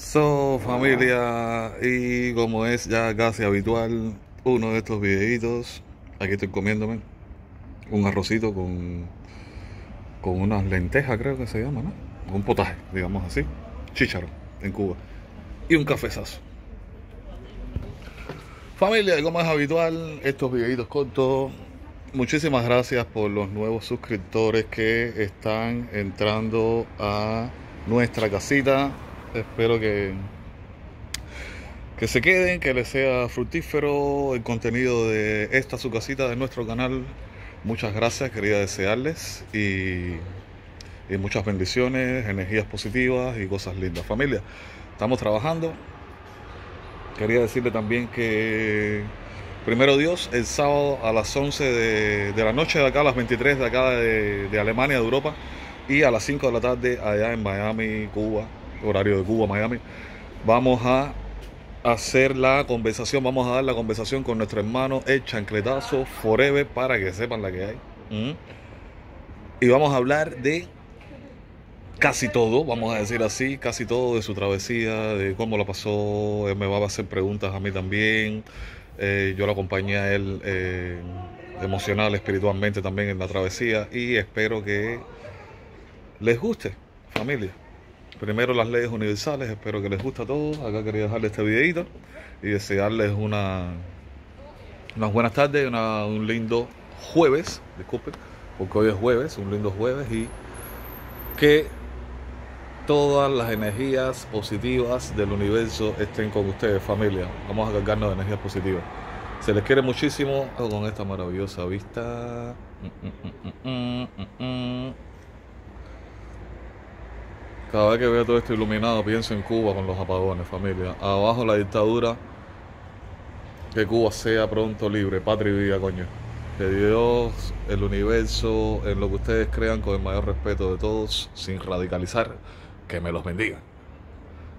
So familia y como es ya casi habitual uno de estos videitos aquí estoy comiéndome un arrocito con con unas lentejas creo que se llama ¿no? un potaje digamos así chícharo en Cuba y un cafezazo familia como es habitual estos videitos cortos muchísimas gracias por los nuevos suscriptores que están entrando a nuestra casita Espero que, que se queden, que les sea fructífero el contenido de esta su casita de nuestro canal. Muchas gracias, quería desearles y, y muchas bendiciones, energías positivas y cosas lindas. Familia, estamos trabajando. Quería decirle también que Primero Dios, el sábado a las 11 de, de, la noche de acá, a las 23 de acá de, de, Alemania, de Europa, y a las 5 de la tarde allá en Miami, Cuba, horario de Cuba, Miami, vamos a hacer la conversación, vamos a dar la conversación con nuestro hermano el chancletazo Forever para que sepan la que hay. ¿Mm? Y vamos a hablar de casi todo, vamos a decir así, casi todo de su travesía, de cómo la pasó, él me va a hacer preguntas a mí también, eh, yo lo acompañé a él eh, emocional, espiritualmente también en la travesía y espero que les guste, familia. Primero las leyes universales, espero que les guste a todos. Acá quería dejarles este videito y desearles una, unas buenas tardes, una, un lindo jueves, disculpen, porque hoy es jueves, un lindo jueves y que todas las energías positivas del universo estén con ustedes, familia. Vamos a cargarnos de energías positivas. Se les quiere muchísimo con esta maravillosa vista. Mm, mm, mm, cada vez que veo todo esto iluminado, pienso en Cuba con los apagones, familia. Abajo la dictadura, que Cuba sea pronto libre, patria y vida, coño. Que Dios, el universo, en lo que ustedes crean, con el mayor respeto de todos, sin radicalizar, que me los bendiga.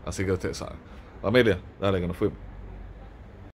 Así que ustedes saben. Familia, dale que nos fuimos.